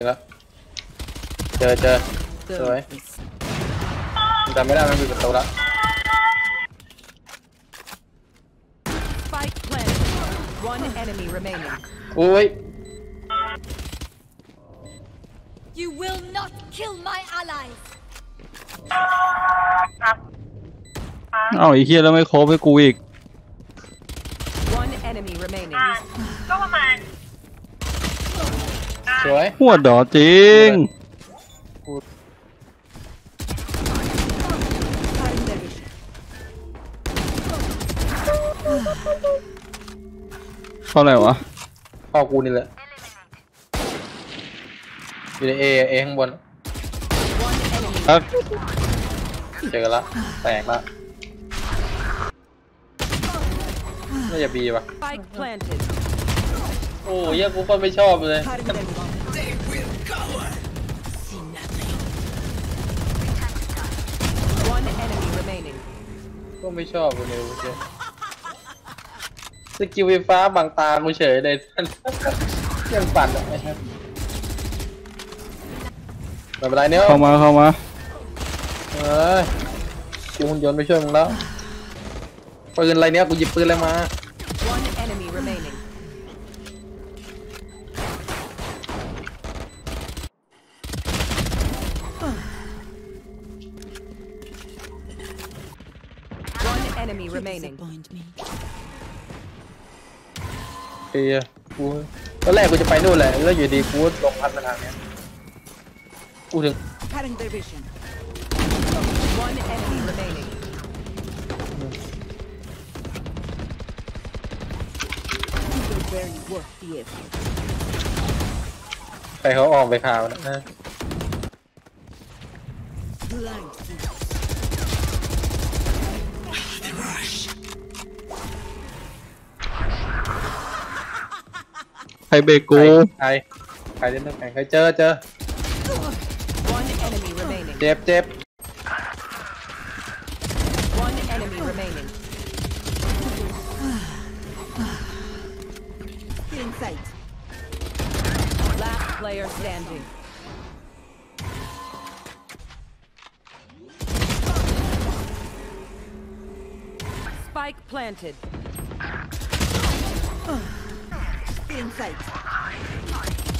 เจอเจอสวยจำไม่ได้มันอยู่ระตูละโอ้ย You will not kill my allies เอาไอ้เฮียแล้วไม่ครบให้กูอีกก็ประมาณสวยหัวดอจริงเข้าไหนวะเข้ากูนี่แหละอยู่ในเอเอข้างบนครับเจอละแตกละน่าจะบีว่ะโอ้ย่กูก็ไม่ชอบเลยก็ไม่ชอบเลยสกิลไฟฟ้าบางตากูเฉยเลยท่านยังปั่นเลยไม่เป็นไรเนี่ยเข้ามาเข้ามาเฮ้ยกูหุ่นยนต์ไปช่วยมึงแล้วปืนอะไรเนี่ยกูหยิบปืนอะไรมา One enemy remaining. find me. เอ้ยกูตอนแรกกูจะไปนู่นแหละแล้วอยู่ดีกูลงพันมาทางเนี้ยกูถึงไปเขาออกไปข่าวนะ thầy bê cô thầy thầy đến đâu thầy thầy chơi chơi chép chép Spike planted. Insight.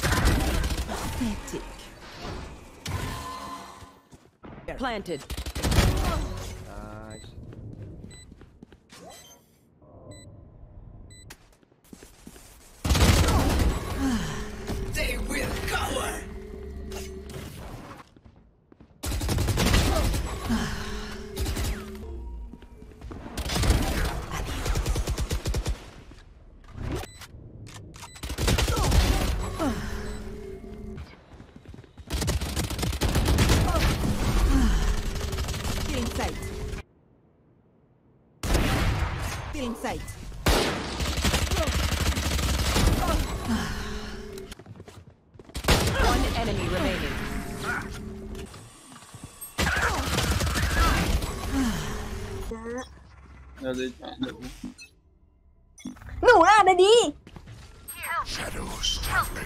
Pathetic. Planted. sight. Still in sight. One enemy remaining. No, not a D. Shadows traveling.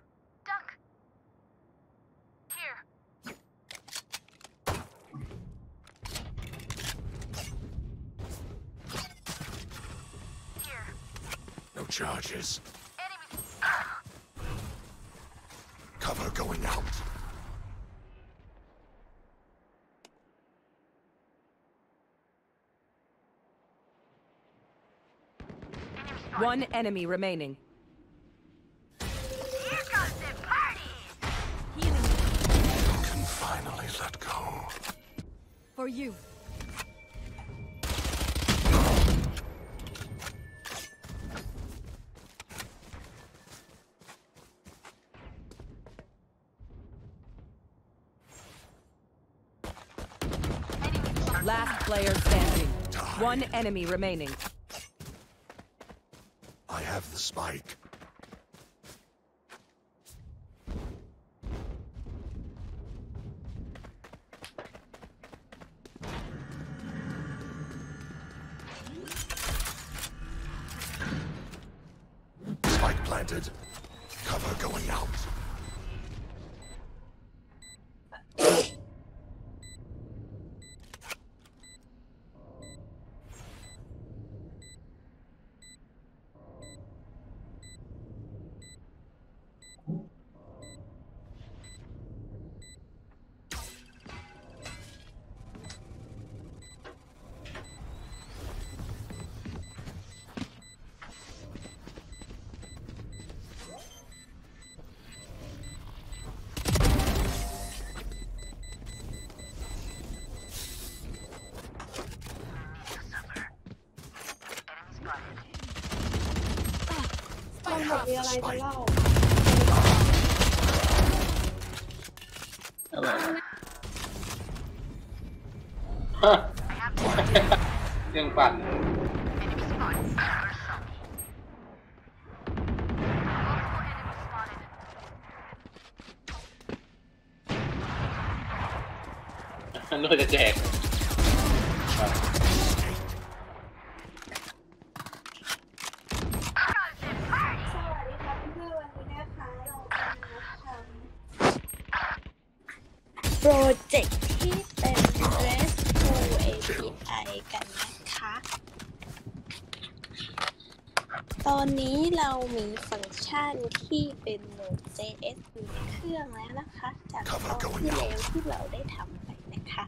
Cover going out. One enemy remaining. For you. player standing. Die. One enemy remaining. I have the spike. Spike planted. Cover going out. ไอมอะไรจะเล่าไรฮเรื่องปั่นน่นจะแจกโปรเจกต์ที่เป็น RESTful API กันนะคะ ตอนนี้เรามีฟังก์ชันที่เป็น Node.js อยู่ในเครื่องแล้วนะคะ จากตอนที่แล้วที่เราได้ทำไปนะคะ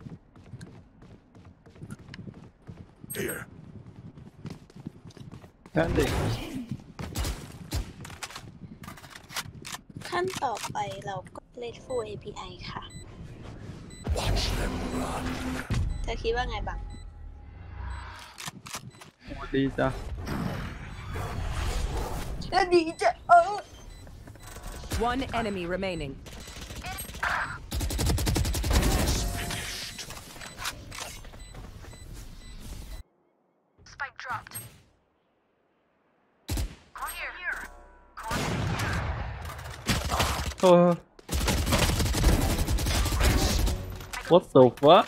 Here. ั่นเด็กขั้นต่อไปเราก็ RESTful API ค่ะ One enemy remaining. Spike dropped. Oh. What the fuck?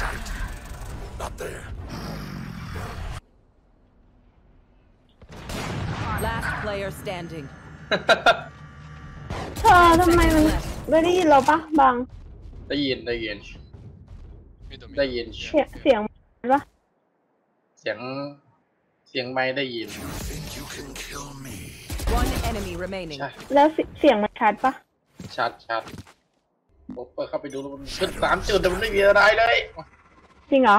sight. Not there. Last player standing. เธอทำไมมันไม่ได้ยินเราปะบังได้ยินได้ยินได้ยินเสียงเสียงปะเสียงเสียงไม่ได้ยิน You can kill me. One enemy remaining. แล้วเสเสียงมันชัดปะชัดชัดผมเปิดเข้าไปดูแล้วมันขึ้นสามจุดแต่มันไม่มีอะไรเลย จริงเหรอ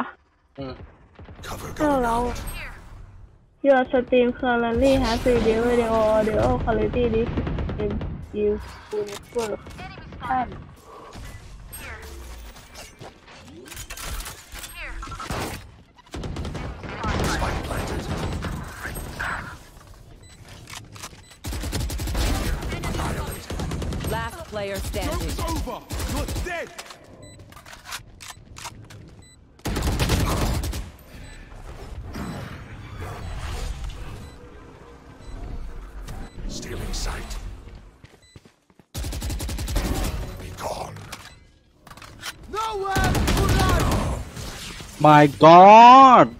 Cover เออ going เรา out. Your stream currently has a video audio audio quality this is useful. ใช่ player standing. Joke's over! You're dead! Stealing sight. Be gone. Nowhere to run! My god!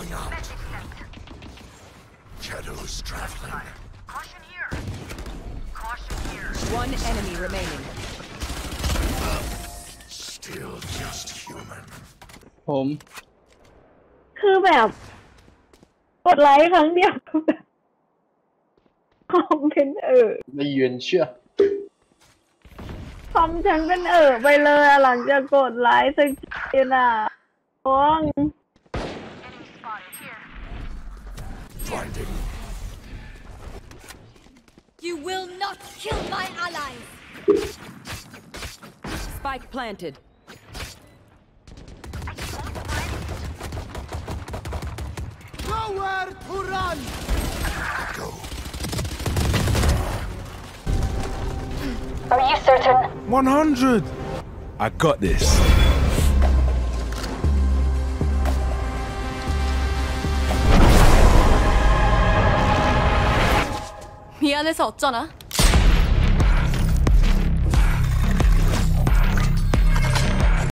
going out. Shadows traveling. Caution here. Caution here. One enemy remaining. Still just human. Home. คือแบบ กดไลค์ครั้งเดียวคอมเป็นเออไม่ยืนเชื่อคอมฉันเป็นเออไปเลย หลังจากกดไลค์สักทีน่ะโอง You will not kill my allies. Spike planted. Nowhere to run. Go. Are you certain? 100. I got this. 미안해서 네 어쩌나?